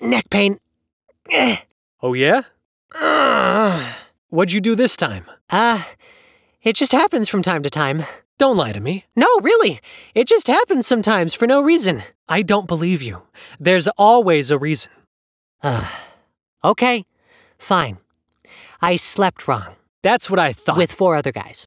neck pain. Eh. Oh, yeah? Uh, What'd you do this time? uh, it just happens from time to time. Don't lie to me. No, really. It just happens sometimes for no reason. I don't believe you. There's always a reason. Okay, fine. I slept wrong That's what I thought. with four other guys.